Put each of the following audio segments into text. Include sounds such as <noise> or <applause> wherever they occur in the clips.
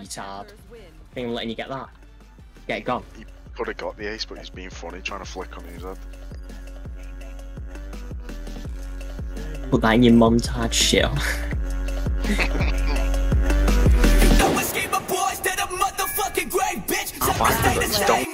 retard. I ain't letting you get that. Get gone. He could have got the ace, but he's being funny, trying to flick on his head. Put that in your montage, shit. <laughs> I find ah, that don't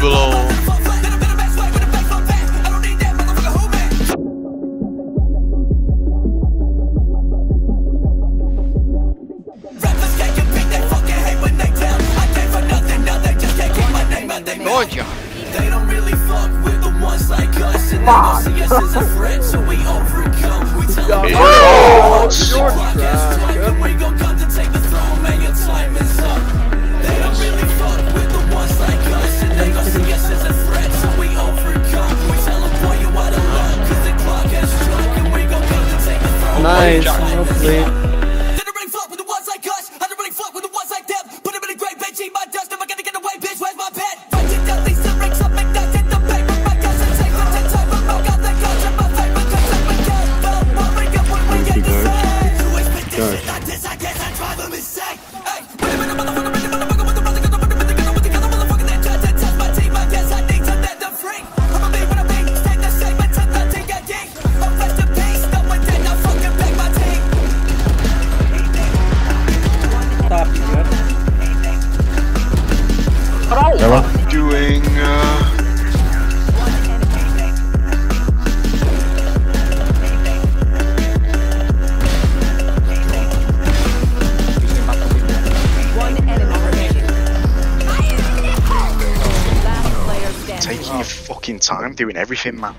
belong. Georgia. They don't really fuck with the ones like us, and they don't <laughs> see us as a threat, so we overcome. We tell them. lit. Hello? Doing, uh... Taking your fucking time doing everything, man.